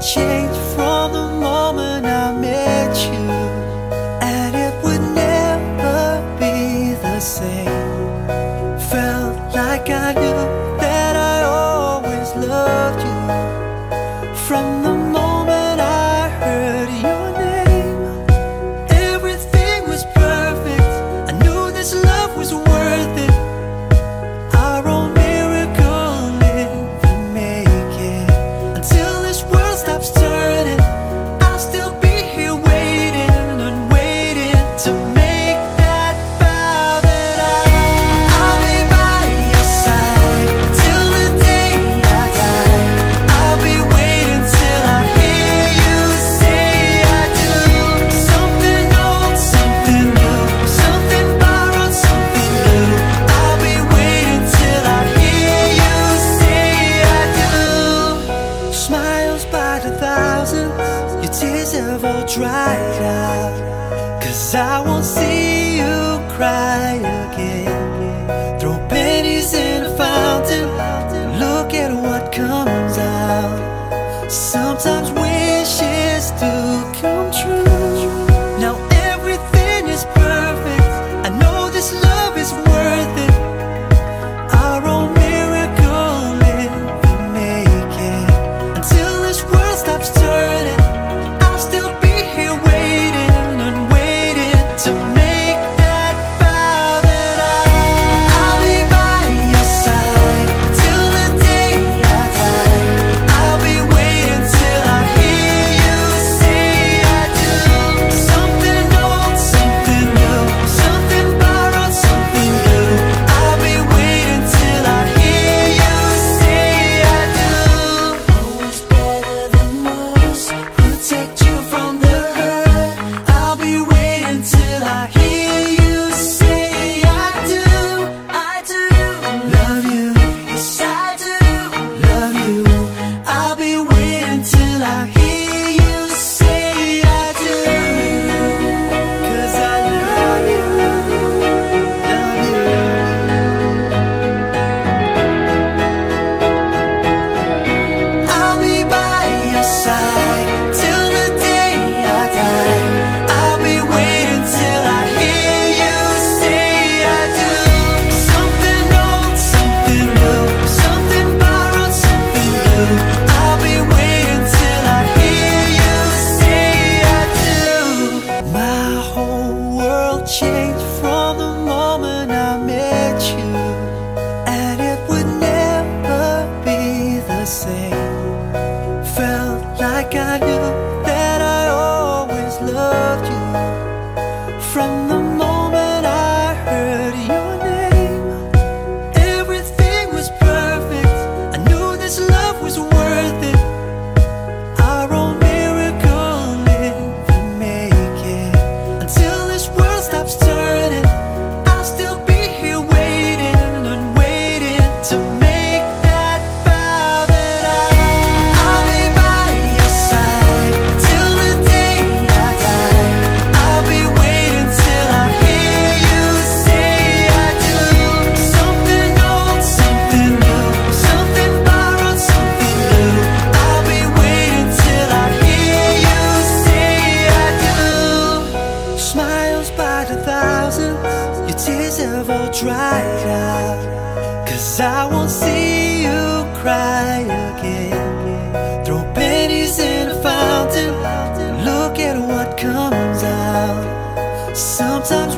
changed from the moment I met you, and it would never be the same. Felt like I knew. tears have all dried out Cause I won't see you cry again. Throw pennies in a fountain. Look at what comes out Sometimes I got you. tears ever dried up Cause I won't see you cry again. Throw pennies in a fountain. Look at what comes out. Sometimes